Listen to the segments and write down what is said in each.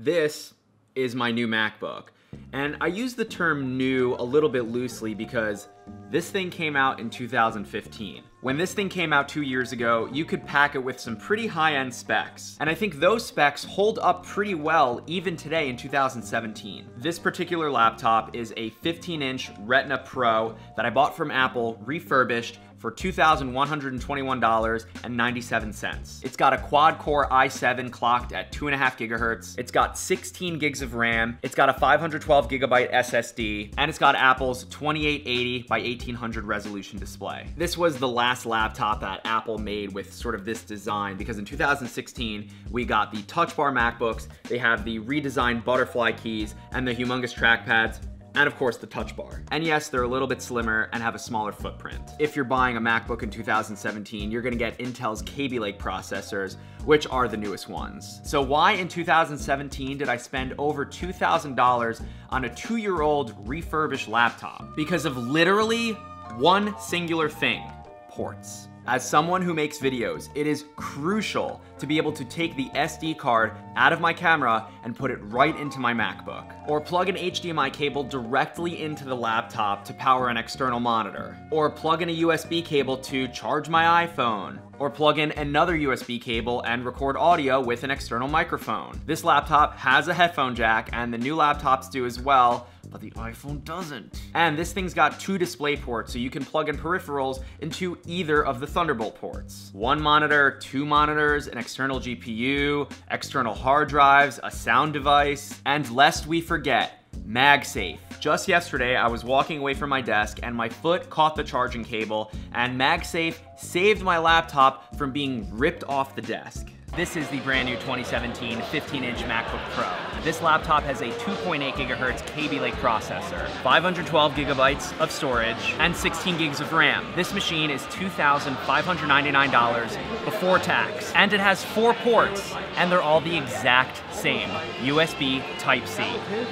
This is my new MacBook. And I use the term new a little bit loosely because this thing came out in 2015. When this thing came out two years ago, you could pack it with some pretty high-end specs. And I think those specs hold up pretty well even today in 2017. This particular laptop is a 15-inch Retina Pro that I bought from Apple, refurbished, for $2,121.97. It's got a quad-core i7 clocked at 2.5 gigahertz. It's got 16 gigs of RAM. It's got a 512 gigabyte SSD. And it's got Apple's 2880 by 1800 resolution display. This was the last laptop that Apple made with sort of this design because in 2016, we got the Touch Bar MacBooks. They have the redesigned butterfly keys and the humongous trackpads and of course the touch bar. And yes, they're a little bit slimmer and have a smaller footprint. If you're buying a MacBook in 2017, you're gonna get Intel's Kaby Lake processors, which are the newest ones. So why in 2017 did I spend over $2,000 on a two-year-old refurbished laptop? Because of literally one singular thing, ports. As someone who makes videos, it is crucial to be able to take the SD card out of my camera and put it right into my MacBook. Or plug an HDMI cable directly into the laptop to power an external monitor. Or plug in a USB cable to charge my iPhone. Or plug in another USB cable and record audio with an external microphone. This laptop has a headphone jack and the new laptops do as well, but the iPhone doesn't. And this thing's got two display ports, so you can plug in peripherals into either of the Thunderbolt ports. One monitor, two monitors, an external GPU, external hard drives, a sound device, and lest we forget, MagSafe. Just yesterday, I was walking away from my desk and my foot caught the charging cable and MagSafe saved my laptop from being ripped off the desk. This is the brand new 2017 15-inch MacBook Pro. This laptop has a 2.8 gigahertz Kaby Lake processor, 512 gigabytes of storage, and 16 gigs of RAM. This machine is $2,599 before tax, and it has four ports, and they're all the exact same, USB Type-C.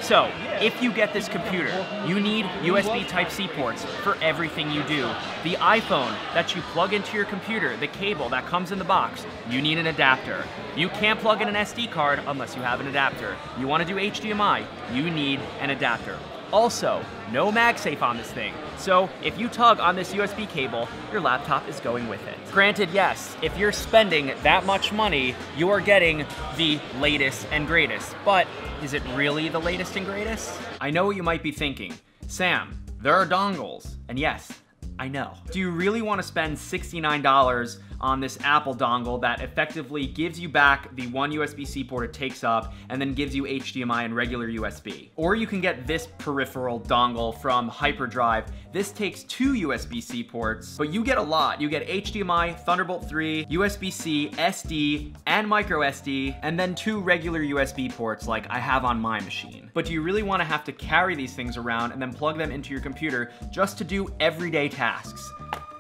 So, if you get this computer, you need USB Type-C ports for everything you do. The iPhone that you plug into your computer, the cable that comes in the box, you need an adapter. You can't plug in an SD card unless you have an adapter. You want to do HDMI, you need an adapter. Also, no MagSafe on this thing. So if you tug on this USB cable, your laptop is going with it. Granted, yes, if you're spending that much money, you are getting the latest and greatest. But is it really the latest and greatest? I know what you might be thinking. Sam, there are dongles. And yes, I know. Do you really want to spend $69 on this Apple dongle that effectively gives you back the one USB-C port it takes up and then gives you HDMI and regular USB? Or you can get this peripheral dongle from Hyperdrive. This takes two USB-C ports, but you get a lot. You get HDMI, Thunderbolt 3, USB-C, SD, and micro SD, and then two regular USB ports like I have on my machine. But do you really want to have to carry these things around and then plug them into your computer just to do everyday tasks?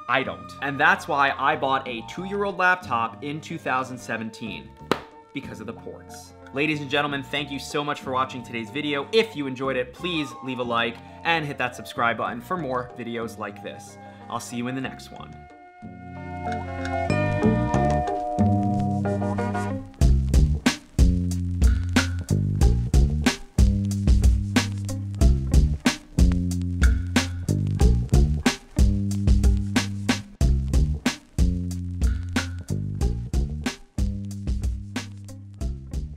I don't. And that's why I bought a two-year-old laptop in 2017, because of the ports. Ladies and gentlemen, thank you so much for watching today's video. If you enjoyed it, please leave a like and hit that subscribe button for more videos like this. I'll see you in the next one.